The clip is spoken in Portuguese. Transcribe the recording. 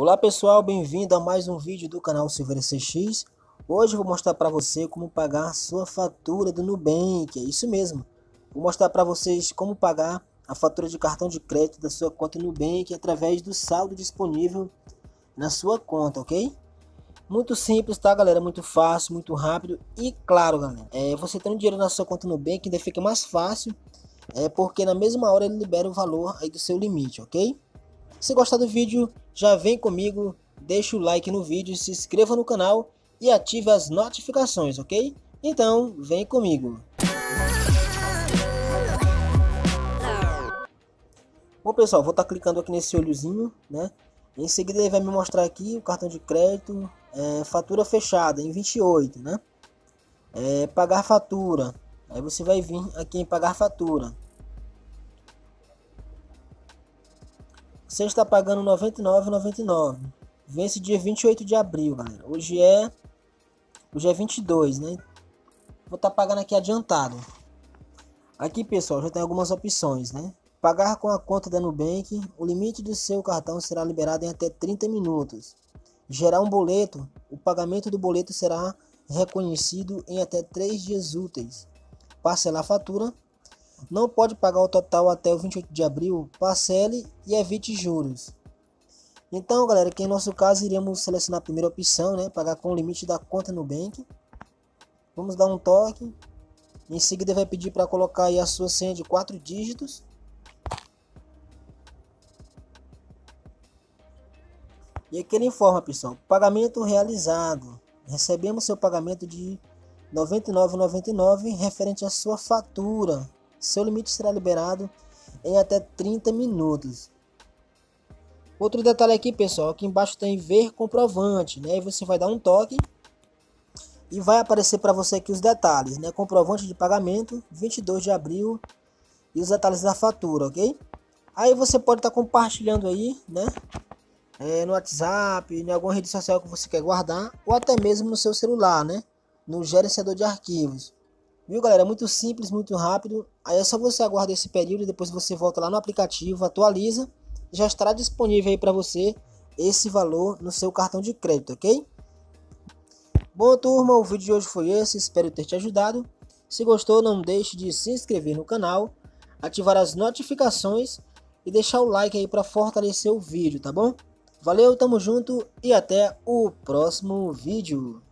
Olá pessoal, bem-vindo a mais um vídeo do canal Silveira CX. Hoje vou mostrar para você como pagar sua fatura do Nubank, é isso mesmo. Vou mostrar para vocês como pagar a fatura de cartão de crédito da sua conta Nubank através do saldo disponível na sua conta, ok? Muito simples, tá galera? Muito fácil, muito rápido e claro galera, é, você tendo dinheiro na sua conta Nubank ainda fica mais fácil, é porque na mesma hora ele libera o valor aí do seu limite, ok? Se gostar do vídeo, já vem comigo, deixa o like no vídeo, se inscreva no canal e ative as notificações, ok? Então, vem comigo. Bom pessoal, vou estar tá clicando aqui nesse olhozinho, né? Em seguida ele vai me mostrar aqui o cartão de crédito, é, fatura fechada em 28, né? É, pagar fatura. Aí você vai vir aqui em pagar fatura. Você está pagando R$ 99,99. Vence dia 28 de abril, galera. Hoje é hoje é 22, né? Vou estar tá pagando aqui adiantado. Aqui, pessoal, já tem algumas opções, né? Pagar com a conta da Nubank, o limite do seu cartão será liberado em até 30 minutos. Gerar um boleto, o pagamento do boleto será reconhecido em até 3 dias úteis. Parcelar a fatura, não pode pagar o total até o 28 de abril, parcele e evite juros. Então, galera, que em nosso caso iríamos selecionar a primeira opção, né, pagar com o limite da conta no bank. Vamos dar um toque. Em seguida vai pedir para colocar aí a sua senha de 4 dígitos. E aqui ele informa, pessoal, pagamento realizado. Recebemos seu pagamento de R$ 99,99 referente à sua fatura seu limite será liberado em até 30 minutos. Outro detalhe aqui, pessoal, aqui embaixo tem ver comprovante, né? Aí você vai dar um toque e vai aparecer para você aqui os detalhes, né? Comprovante de pagamento, 22 de abril e os detalhes da fatura, ok? Aí você pode estar tá compartilhando aí, né? É, no WhatsApp, em alguma rede social que você quer guardar, ou até mesmo no seu celular, né? No gerenciador de arquivos. Viu, galera? Muito simples, muito rápido. Aí é só você aguardar esse período e depois você volta lá no aplicativo, atualiza. Já estará disponível aí para você esse valor no seu cartão de crédito, ok? Bom, turma, o vídeo de hoje foi esse. Espero ter te ajudado. Se gostou, não deixe de se inscrever no canal, ativar as notificações e deixar o like aí para fortalecer o vídeo, tá bom? Valeu, tamo junto e até o próximo vídeo.